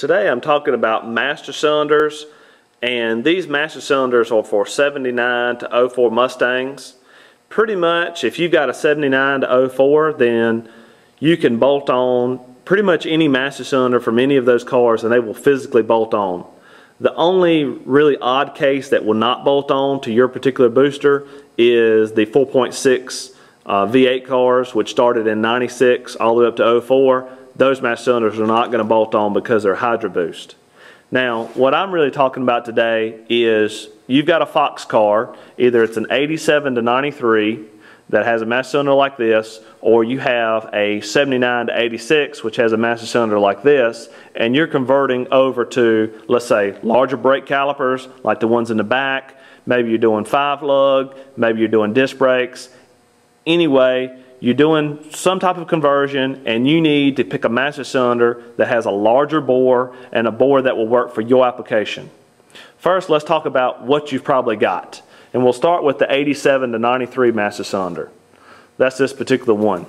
Today I'm talking about master cylinders and these master cylinders are for 79 to 04 Mustangs. Pretty much if you've got a 79 to 04 then you can bolt on pretty much any master cylinder from any of those cars and they will physically bolt on. The only really odd case that will not bolt on to your particular booster is the 4.6 uh, V8 cars which started in 96 all the way up to 04 those master cylinders are not going to bolt on because they're Hydro Boost. Now, what I'm really talking about today is you've got a Fox car, either it's an 87 to 93 that has a master cylinder like this, or you have a 79 to 86 which has a master cylinder like this, and you're converting over to, let's say, larger brake calipers like the ones in the back. Maybe you're doing five lug, maybe you're doing disc brakes. Anyway, you're doing some type of conversion and you need to pick a master cylinder that has a larger bore and a bore that will work for your application. First, let's talk about what you've probably got. And we'll start with the 87 to 93 master cylinder. That's this particular one.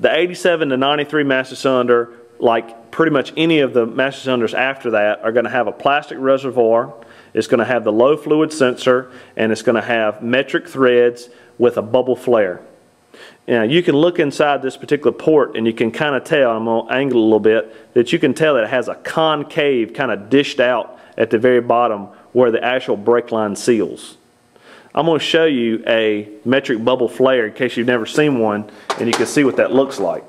The 87 to 93 master cylinder, like pretty much any of the master cylinders after that, are going to have a plastic reservoir. It's going to have the low fluid sensor and it's going to have metric threads with a bubble flare. Now you can look inside this particular port and you can kind of tell, I'm going to angle a little bit, that you can tell that it has a concave kind of dished out at the very bottom where the actual brake line seals. I'm going to show you a metric bubble flare in case you've never seen one and you can see what that looks like.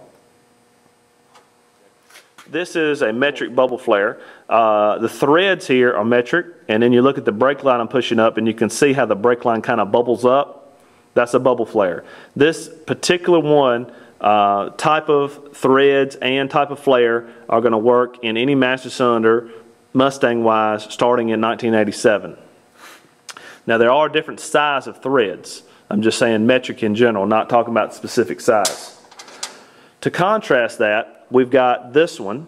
This is a metric bubble flare. Uh, the threads here are metric and then you look at the brake line I'm pushing up and you can see how the brake line kind of bubbles up that's a bubble flare. This particular one, uh, type of threads and type of flare are going to work in any master cylinder, Mustang wise, starting in 1987. Now there are different size of threads. I'm just saying metric in general, not talking about specific size. To contrast that, we've got this one.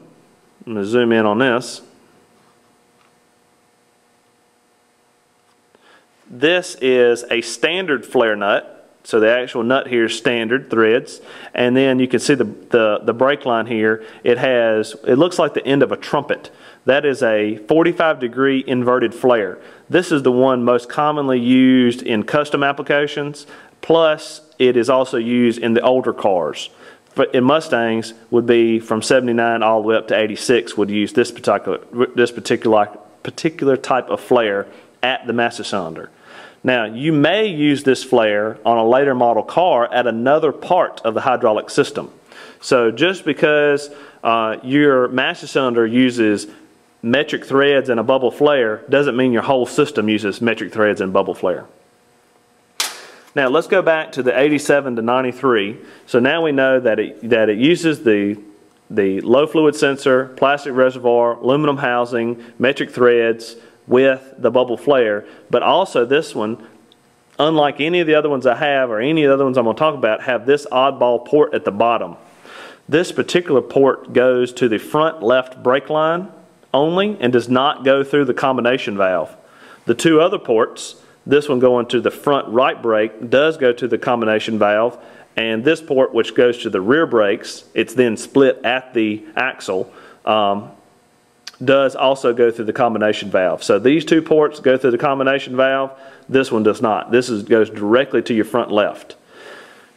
I'm going to zoom in on this. This is a standard flare nut. So the actual nut here is standard threads. And then you can see the, the, the brake line here. It has, it looks like the end of a trumpet. That is a 45 degree inverted flare. This is the one most commonly used in custom applications. Plus, it is also used in the older cars. But in Mustangs would be from 79 all the way up to 86 would use this particular, this particular, particular type of flare at the master cylinder. Now, you may use this flare on a later model car at another part of the hydraulic system. So just because uh, your master cylinder uses metric threads and a bubble flare doesn't mean your whole system uses metric threads and bubble flare. Now let's go back to the 87 to 93. So now we know that it, that it uses the, the low fluid sensor, plastic reservoir, aluminum housing, metric threads, with the bubble flare. But also this one, unlike any of the other ones I have or any of the other ones I'm going to talk about, have this oddball port at the bottom. This particular port goes to the front left brake line only and does not go through the combination valve. The two other ports, this one going to the front right brake, does go to the combination valve, and this port, which goes to the rear brakes, it's then split at the axle. Um, does also go through the combination valve. So these two ports go through the combination valve. This one does not. This is, goes directly to your front left.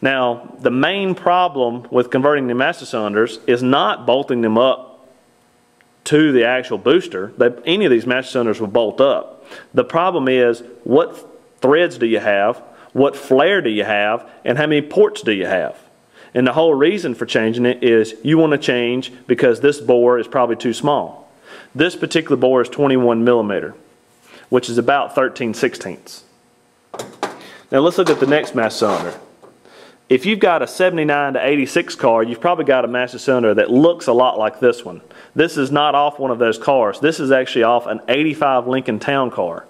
Now, the main problem with converting the master cylinders is not bolting them up to the actual booster. They, any of these master cylinders will bolt up. The problem is what threads do you have, what flare do you have, and how many ports do you have? And the whole reason for changing it is you want to change because this bore is probably too small. This particular bore is 21 millimeter, which is about 13 sixteenths. Now let's look at the next master cylinder. If you've got a 79 to 86 car, you've probably got a master cylinder that looks a lot like this one. This is not off one of those cars. This is actually off an 85 Lincoln Town car.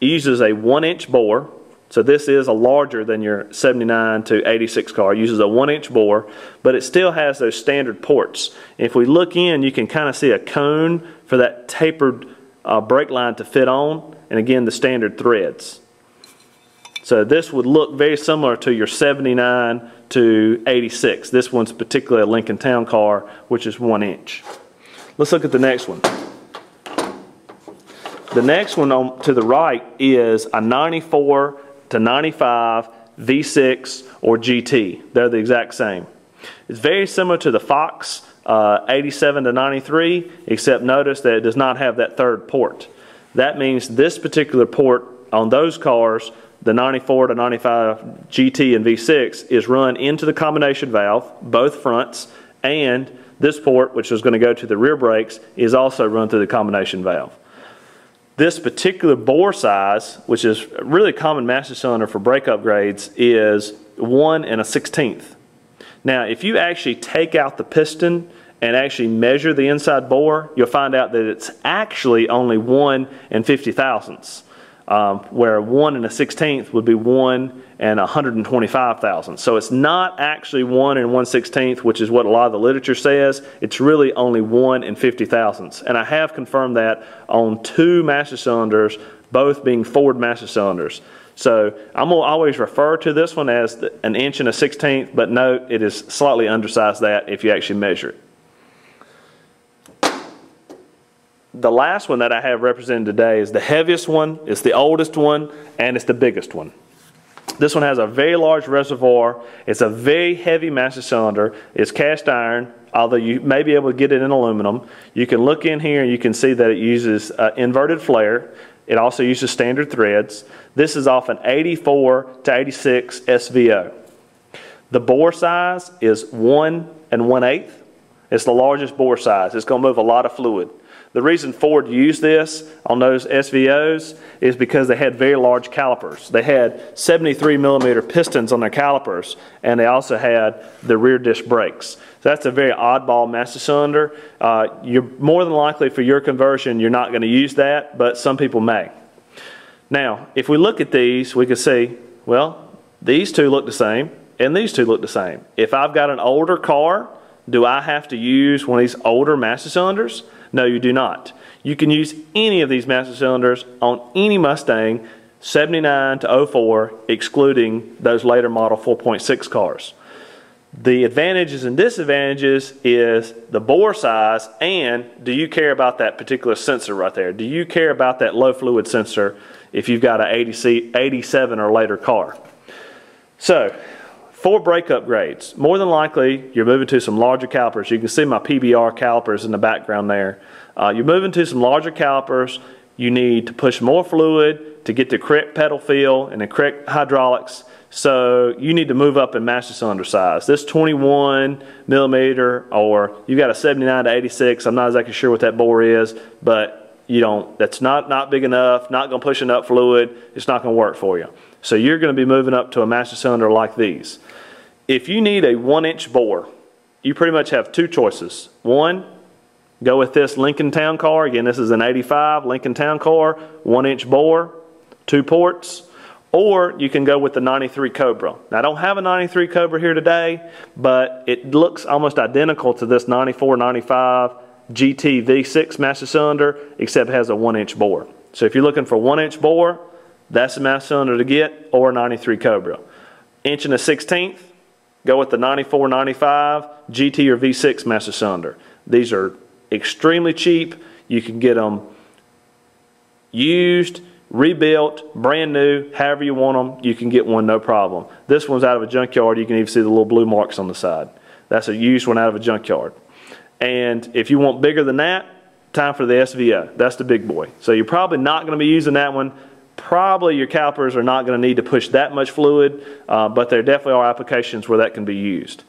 It uses a one inch bore, so this is a larger than your 79 to 86 car. It uses a one inch bore, but it still has those standard ports. If we look in, you can kind of see a cone for that tapered uh, brake line to fit on, and again the standard threads. So this would look very similar to your 79 to 86. This one's particularly a Lincoln Town car, which is one inch. Let's look at the next one. The next one on, to the right is a 94 to 95 V6 or GT. They're the exact same. It's very similar to the Fox uh, 87 to 93, except notice that it does not have that third port. That means this particular port on those cars, the 94 to 95 GT and V6, is run into the combination valve, both fronts, and this port, which is going to go to the rear brakes, is also run through the combination valve. This particular bore size, which is really common master cylinder for brake upgrades, is 1 and a 16th. Now, if you actually take out the piston and actually measure the inside bore, you'll find out that it's actually only 1 and 50 thousandths um, where one and a sixteenth would be one and 125,000. So it's not actually one and one sixteenth, which is what a lot of the literature says. It's really only one and 50 thousandths. And I have confirmed that on two master cylinders, both being Ford master cylinders. So I'm going to always refer to this one as an inch and a sixteenth, but note it is slightly undersized that if you actually measure it. The last one that I have represented today is the heaviest one, it's the oldest one, and it's the biggest one. This one has a very large reservoir. It's a very heavy master cylinder. It's cast iron, although you may be able to get it in aluminum. You can look in here and you can see that it uses uh, inverted flare. It also uses standard threads. This is off an 84 to 86 SVO. The bore size is 1 and 1 8 It's the largest bore size. It's going to move a lot of fluid. The reason Ford used this on those SVOs is because they had very large calipers. They had 73 millimeter pistons on their calipers, and they also had the rear disc brakes. So that's a very oddball master cylinder. Uh, you're more than likely for your conversion, you're not going to use that, but some people may. Now, if we look at these, we can see, well, these two look the same, and these two look the same. If I've got an older car, do I have to use one of these older master cylinders? No, you do not. You can use any of these master cylinders on any Mustang 79 to 04, excluding those later model 4.6 cars. The advantages and disadvantages is the bore size and do you care about that particular sensor right there? Do you care about that low fluid sensor if you've got an 87 or later car? So, for brake upgrades, more than likely you're moving to some larger calipers. You can see my PBR calipers in the background there. Uh, you're moving to some larger calipers. You need to push more fluid to get the correct pedal feel and the correct hydraulics. So you need to move up and match the cylinder size. This 21 millimeter, or you've got a 79 to 86. I'm not exactly sure what that bore is, but you don't. That's not not big enough. Not going to push enough fluid. It's not going to work for you. So you're going to be moving up to a master cylinder like these. If you need a one inch bore, you pretty much have two choices. One, go with this Lincoln Town car. Again, this is an 85 Lincoln Town car, one inch bore, two ports. Or you can go with the 93 Cobra. Now, I don't have a 93 Cobra here today, but it looks almost identical to this 94, 95 GT V6 master cylinder, except it has a one inch bore. So if you're looking for one inch bore, that's the master cylinder to get, or 93 Cobra. Inch and a 16th, go with the 94, 95 GT or V6 master cylinder. These are extremely cheap. You can get them used, rebuilt, brand new, however you want them, you can get one no problem. This one's out of a junkyard. You can even see the little blue marks on the side. That's a used one out of a junkyard. And if you want bigger than that, time for the SVO. That's the big boy. So you're probably not going to be using that one probably your calipers are not going to need to push that much fluid, uh, but there definitely are applications where that can be used.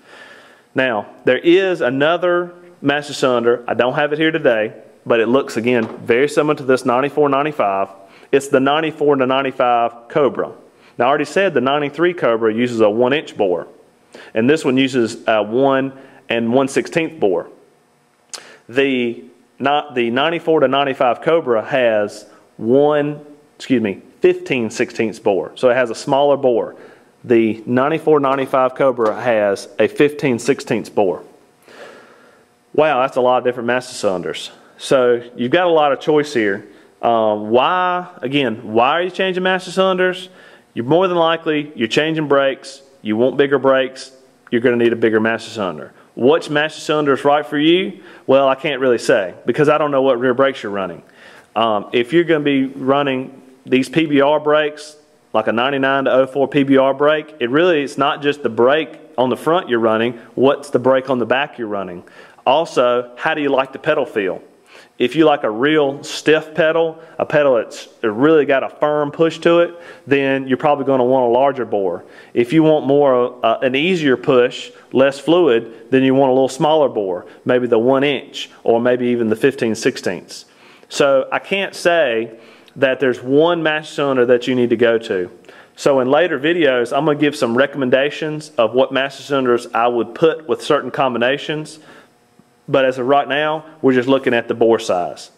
Now, there is another master cylinder. I don't have it here today, but it looks, again, very similar to this 9495. It's the 94 to 95 Cobra. Now, I already said the 93 Cobra uses a 1 inch bore, and this one uses a 1 and 1 16th bore. The, not, the 94 to 95 Cobra has one excuse me, 15 16ths bore. So it has a smaller bore. The 9495 Cobra has a 15 16ths bore. Wow, that's a lot of different master cylinders. So you've got a lot of choice here. Um, why, again, why are you changing master cylinders? You're more than likely, you're changing brakes, you want bigger brakes, you're going to need a bigger master cylinder. Which master cylinder is right for you? Well, I can't really say because I don't know what rear brakes you're running. Um, if you're going to be running these PBR brakes, like a 99 to 04 PBR brake, it really it's not just the brake on the front you're running, what's the brake on the back you're running. Also, how do you like the pedal feel? If you like a real stiff pedal, a pedal that's really got a firm push to it, then you're probably going to want a larger bore. If you want more uh, an easier push, less fluid, then you want a little smaller bore, maybe the one inch or maybe even the 15 16ths. So I can't say that there's one master cylinder that you need to go to. So in later videos, I'm going to give some recommendations of what master cylinders I would put with certain combinations. But as of right now, we're just looking at the bore size.